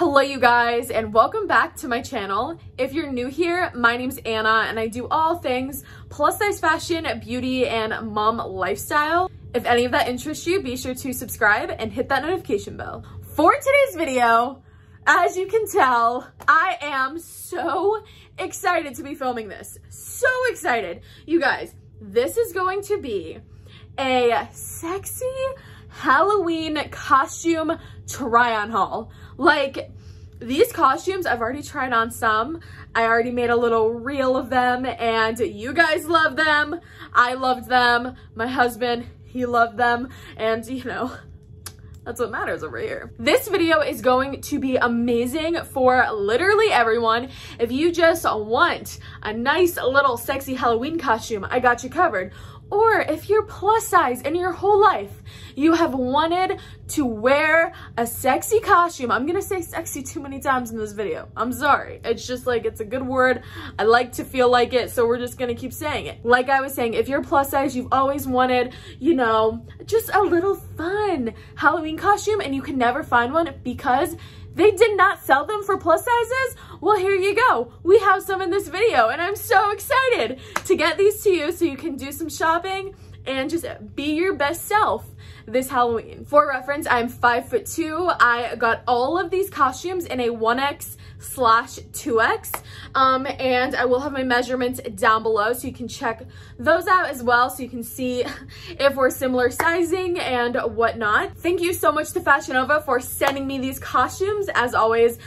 Hello you guys and welcome back to my channel. If you're new here, my name's Anna and I do all things plus size fashion, beauty, and mom lifestyle. If any of that interests you, be sure to subscribe and hit that notification bell. For today's video, as you can tell, I am so excited to be filming this. So excited. You guys, this is going to be a sexy Halloween costume try on haul. Like these costumes, I've already tried on some. I already made a little reel of them and you guys love them. I loved them. My husband, he loved them. And you know, that's what matters over here. This video is going to be amazing for literally everyone. If you just want a nice little sexy Halloween costume, I got you covered. Or if you're plus size in your whole life, you have wanted to wear a sexy costume. I'm gonna say sexy too many times in this video. I'm sorry. It's just like, it's a good word. I like to feel like it, so we're just gonna keep saying it. Like I was saying, if you're plus size, you've always wanted, you know, just a little fun Halloween costume and you can never find one because they did not sell them for plus sizes? Well, here you go. We have some in this video and I'm so excited to get these to you so you can do some shopping and just be your best self this Halloween. For reference, I'm five foot two. I got all of these costumes in a 1X slash 2X. Um, and I will have my measurements down below so you can check those out as well so you can see if we're similar sizing and whatnot. Thank you so much to Fashion Nova for sending me these costumes. As always,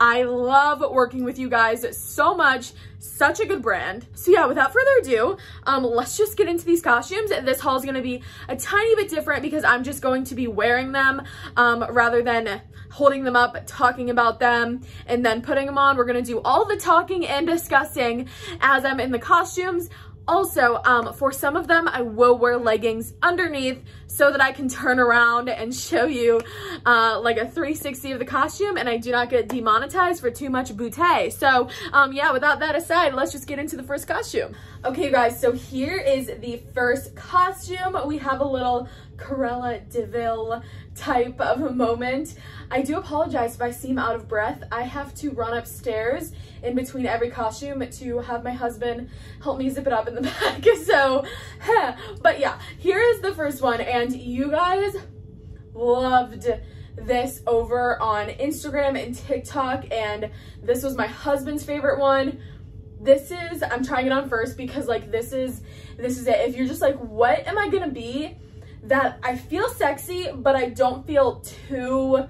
I love working with you guys so much. Such a good brand. So yeah, without further ado, um, let's just get into these costumes. This haul is going to be a tiny bit different because I'm just going to be wearing them um, rather than holding them up, talking about them, and then putting them on. We're going to do all the talking and discussing as I'm in the costumes. Also, um, for some of them, I will wear leggings underneath so that I can turn around and show you uh, like a 360 of the costume and I do not get demonetized for too much bootay. So um, yeah, without that aside, let's just get into the first costume. Okay guys, so here is the first costume. We have a little Cruella de Vil type of a moment. I do apologize if I seem out of breath. I have to run upstairs in between every costume to have my husband help me zip it up in the back. So, but yeah, here is the first one. And you guys loved this over on Instagram and TikTok. And this was my husband's favorite one. This is, I'm trying it on first because like this is, this is it. If you're just like, what am I gonna be? That I feel sexy, but I don't feel too,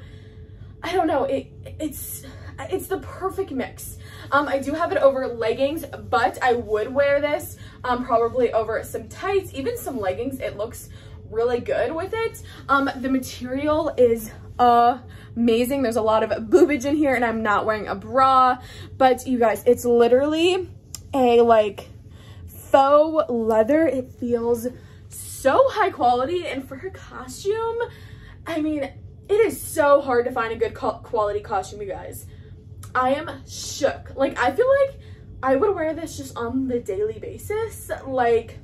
I don't know, it it's it's the perfect mix. Um, I do have it over leggings, but I would wear this um, probably over some tights, even some leggings. It looks really good with it. Um, the material is amazing. There's a lot of boobage in here and I'm not wearing a bra, but you guys, it's literally a like faux leather. It feels so high quality and for her costume, I mean, it is so hard to find a good quality costume, you guys. I am shook. Like, I feel like I would wear this just on the daily basis. Like,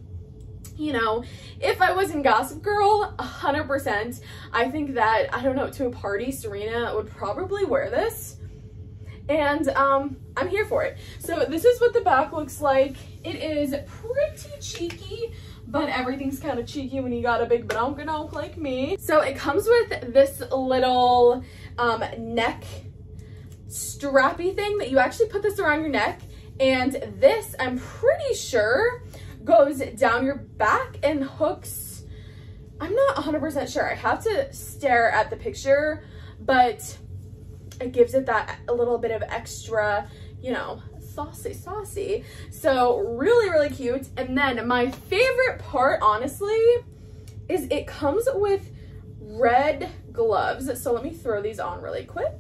you know, if I was in Gossip Girl, 100%, I think that, I don't know, to a party, Serena would probably wear this. And um, I'm here for it. So this is what the back looks like. It is pretty cheeky but everything's kind of cheeky when you got a big broncononk like me. So it comes with this little um, neck strappy thing that you actually put this around your neck. And this, I'm pretty sure, goes down your back and hooks. I'm not 100% sure. I have to stare at the picture, but it gives it that a little bit of extra, you know, saucy, saucy. So really, really cute. And then my favorite part, honestly, is it comes with red gloves. So let me throw these on really quick.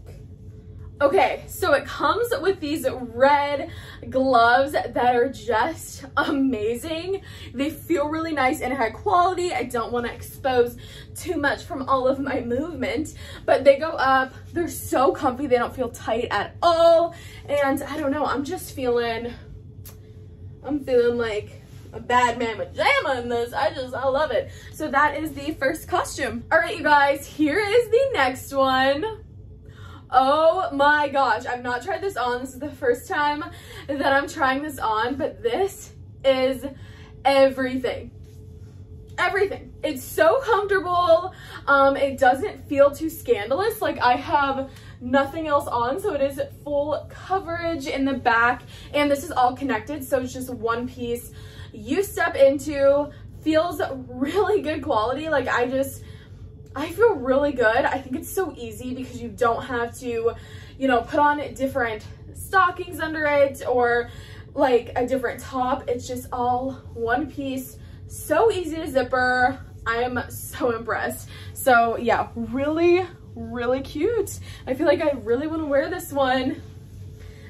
Okay, so it comes with these red gloves that are just amazing. They feel really nice and high quality. I don't want to expose too much from all of my movement, but they go up. They're so comfy. They don't feel tight at all. And I don't know, I'm just feeling, I'm feeling like a bad man pajama in this. I just, I love it. So that is the first costume. All right, you guys, here is the next one Oh my gosh, I've not tried this on. This is the first time that I'm trying this on, but this is everything. Everything. It's so comfortable. Um, it doesn't feel too scandalous. Like I have nothing else on, so it is full coverage in the back, and this is all connected, so it's just one piece you step into, feels really good quality. Like I just, I feel really good. I think it's so easy because you don't have to, you know, put on different stockings under it or like a different top. It's just all one piece. So easy to zipper. I am so impressed. So yeah, really, really cute. I feel like I really want to wear this one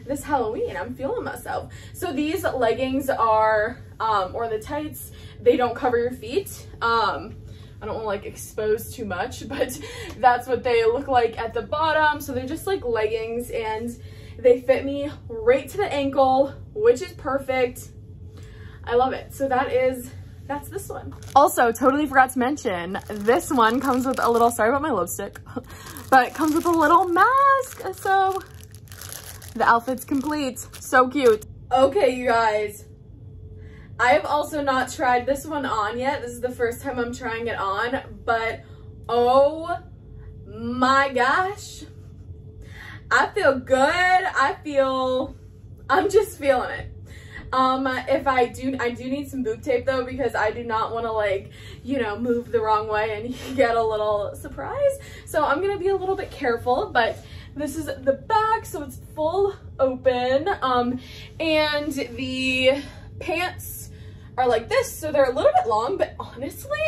this Halloween. I'm feeling myself. So these leggings are, um, or the tights, they don't cover your feet. Um, I don't want to like expose too much, but that's what they look like at the bottom. So they're just like leggings and they fit me right to the ankle, which is perfect. I love it. So that is, that's this one. Also, totally forgot to mention, this one comes with a little, sorry about my lipstick, but it comes with a little mask. So the outfit's complete. So cute. Okay, you guys, I have also not tried this one on yet. This is the first time I'm trying it on, but oh my gosh. I feel good. I feel, I'm just feeling it. Um, if I do, I do need some boob tape though, because I do not want to like, you know, move the wrong way and get a little surprise. So I'm going to be a little bit careful, but this is the back, so it's full open. Um, and the pants are like this. So they're a little bit long, but honestly,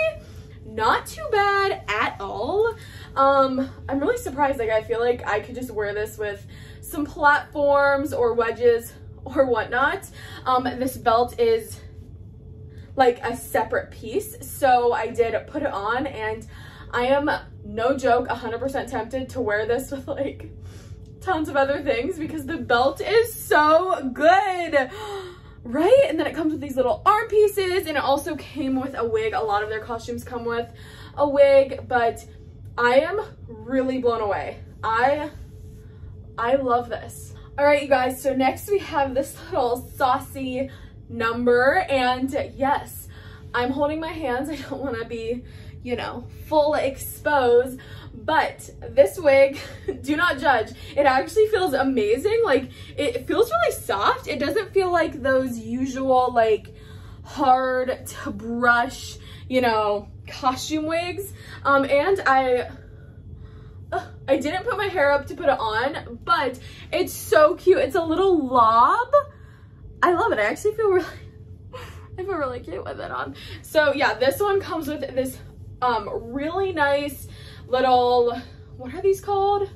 not too bad at all. Um, I'm really surprised. Like, I feel like I could just wear this with some platforms or wedges or whatnot. Um, this belt is like a separate piece. So I did put it on and I am no joke 100% tempted to wear this with like tons of other things because the belt is so good right? And then it comes with these little arm pieces and it also came with a wig. A lot of their costumes come with a wig, but I am really blown away. I, I love this. All right, you guys, so next we have this little saucy number and yes, I'm holding my hands. I don't wanna be, you know, full exposed, but this wig, do not judge. It actually feels amazing. Like it feels really soft. It doesn't feel like those usual like hard to brush, you know, costume wigs. Um, and I, I didn't put my hair up to put it on, but it's so cute. It's a little lob. I love it. I actually feel really, I feel really cute with it on. So yeah, this one comes with this um, really nice little, what are these called?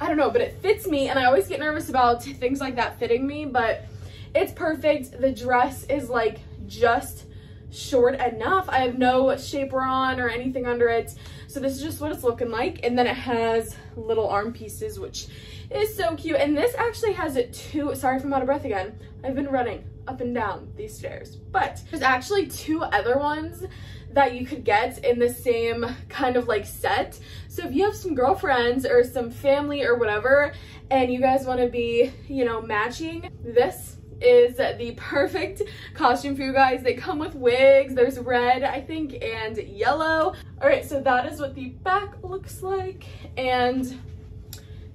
I don't know, but it fits me and I always get nervous about things like that fitting me, but it's perfect. The dress is like just short enough. I have no shaper on or anything under it. So this is just what it's looking like. And then it has little arm pieces, which is so cute. And this actually has it two, sorry if I'm out of breath again. I've been running up and down these stairs, but there's actually two other ones that you could get in the same kind of like set. So if you have some girlfriends or some family or whatever, and you guys wanna be, you know, matching, this is the perfect costume for you guys. They come with wigs. There's red, I think, and yellow. All right, so that is what the back looks like. And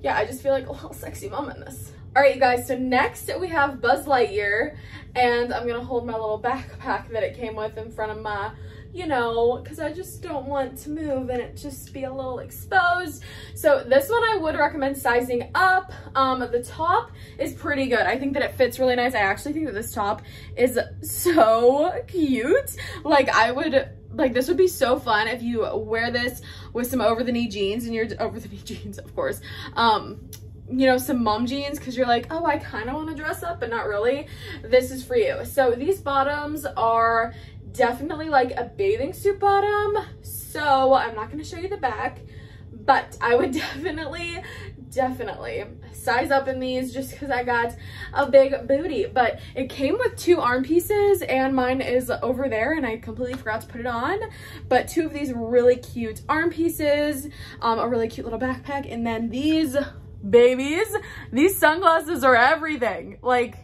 yeah, I just feel like a little sexy mom in this. All right, you guys, so next we have Buzz Lightyear, and I'm gonna hold my little backpack that it came with in front of my you know, because I just don't want to move and it just be a little exposed. So this one I would recommend sizing up. Um, the top is pretty good. I think that it fits really nice. I actually think that this top is so cute. Like I would like this would be so fun if you wear this with some over the knee jeans and you're over the knee jeans of course um you know some mom jeans because you're like oh i kind of want to dress up but not really this is for you so these bottoms are definitely like a bathing suit bottom. So I'm not gonna show you the back, but I would definitely, definitely size up in these just because I got a big booty. But it came with two arm pieces and mine is over there and I completely forgot to put it on. But two of these really cute arm pieces, um, a really cute little backpack, and then these babies, these sunglasses are everything. Like,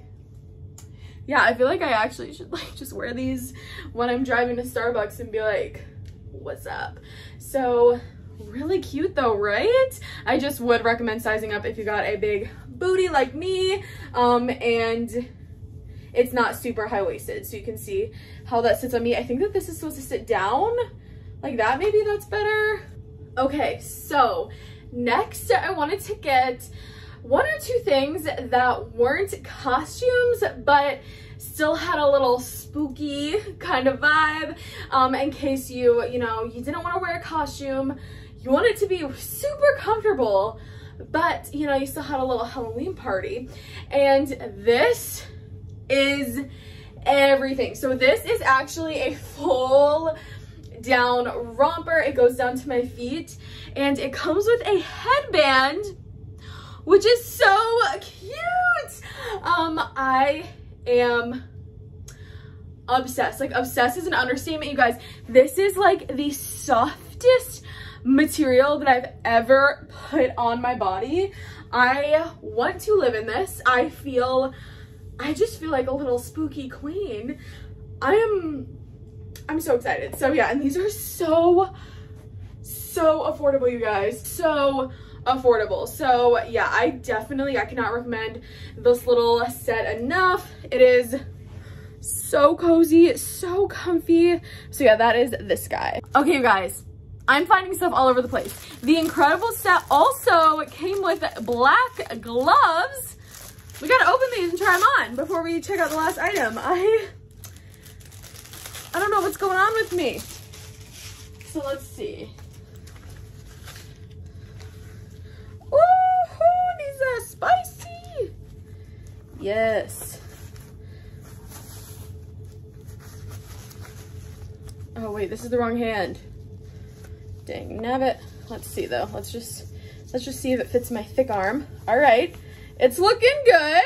yeah, I feel like I actually should like just wear these when I'm driving to Starbucks and be like, what's up? So really cute though, right? I just would recommend sizing up if you got a big booty like me um, and it's not super high-waisted. So you can see how that sits on me. I think that this is supposed to sit down like that. Maybe that's better. Okay, so next I wanted to get one or two things that weren't costumes, but still had a little spooky kind of vibe um, in case you, you know, you didn't want to wear a costume, you want it to be super comfortable, but you know, you still had a little Halloween party. And this is everything. So this is actually a full down romper. It goes down to my feet and it comes with a headband, which is so cute. Um, I am obsessed. Like obsessed is an understatement, you guys. This is like the softest material that I've ever put on my body. I want to live in this. I feel, I just feel like a little spooky queen. I am, I'm so excited. So yeah, and these are so, so affordable, you guys. So affordable. So yeah, I definitely, I cannot recommend this little set enough. It is so cozy, so comfy. So yeah, that is this guy. Okay, you guys, I'm finding stuff all over the place. The Incredible set also came with black gloves. We gotta open these and try them on before we check out the last item. I, I don't know what's going on with me. So let's see. Ooh, these are spicy. Yes. Oh wait, this is the wrong hand. Dang nabbit. Let's see though. Let's just let's just see if it fits my thick arm. All right. It's looking good.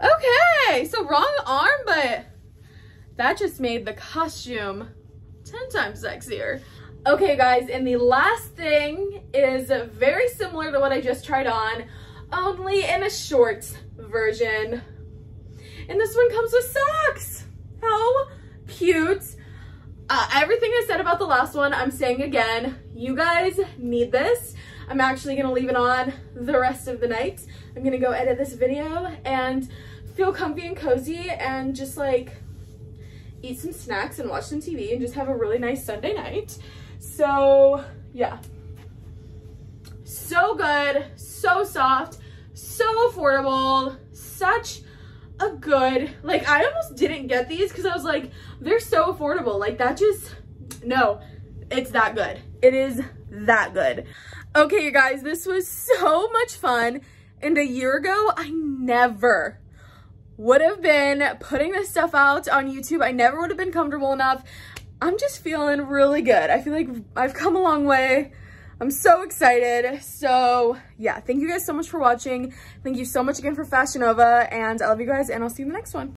Okay, so wrong arm, but that just made the costume 10 times sexier. Okay guys, and the last thing is very similar to what I just tried on, only in a short version. And this one comes with socks. How cute uh, everything I said about the last one, I'm saying again, you guys need this. I'm actually gonna leave it on the rest of the night. I'm gonna go edit this video and feel comfy and cozy and just like eat some snacks and watch some TV and just have a really nice Sunday night. So yeah, so good, so soft, so affordable, such a good, like I almost didn't get these because I was like, they're so affordable. Like that just, no, it's that good. It is that good. Okay, you guys, this was so much fun. And a year ago, I never would have been putting this stuff out on YouTube. I never would have been comfortable enough. I'm just feeling really good. I feel like I've come a long way. I'm so excited. So yeah, thank you guys so much for watching. Thank you so much again for Fashion Nova and I love you guys and I'll see you in the next one.